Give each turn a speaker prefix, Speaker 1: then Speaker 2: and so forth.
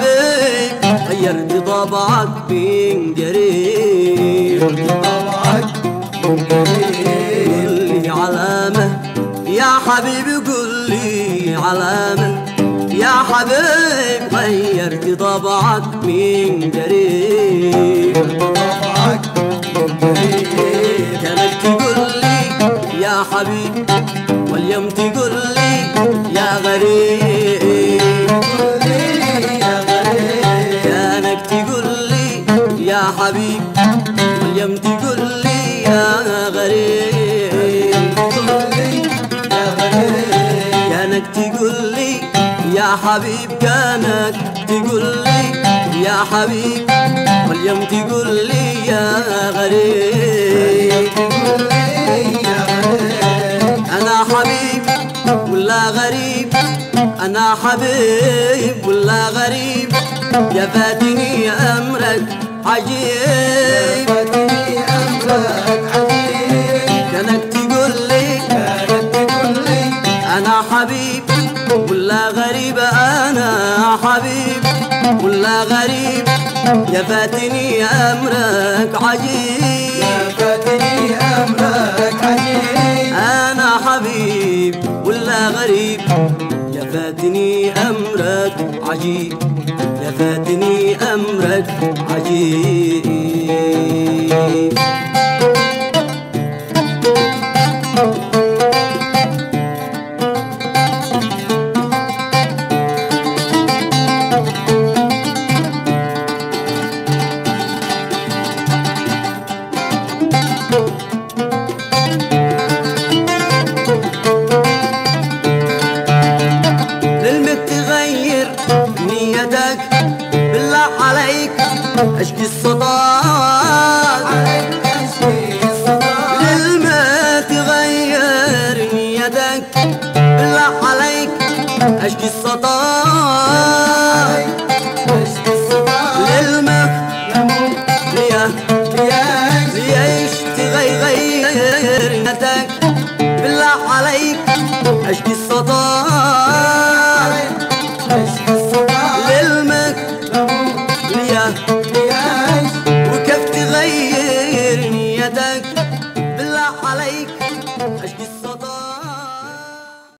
Speaker 1: حبيب غيرت طبعك من قريب
Speaker 2: طبعك
Speaker 1: قل لي علامة يا حبيبي قل لي علامة. يا حبيب غيرت طبعك من قريب
Speaker 2: طبعك
Speaker 1: كانك تقول لي يا حبيب واليوم تقول حبيب واليوم تقول لي يا غريب
Speaker 2: يا غريب
Speaker 1: كانك تقول لي يا حبيب كانك تقول لي يا حبيب واليوم تقول لي يا غريب. أنا حبيب ولا غريب؟ أنا حبيب ولا غريب؟ يا فاتني أمرك عجيب.
Speaker 2: فاتني أمرك عجيب
Speaker 1: كانك تقول لي
Speaker 2: كانت تقول لي
Speaker 1: أنا حبيب ولا غريب أنا حبيب ولا غريب. يا فاتني امرك عجيب
Speaker 2: يا فاتني أمرك عجيب.
Speaker 1: أنا حبيب ولا غريب. يا فاتني أمرك عجيب. يا فاتني أمرك عجيب. اشكي
Speaker 2: الصداع
Speaker 1: للما تغير نيتك بالله عليك اشكي
Speaker 2: الصداع
Speaker 1: للما ليه ليش بالله عليك اشكي الصداق
Speaker 2: أشكي 带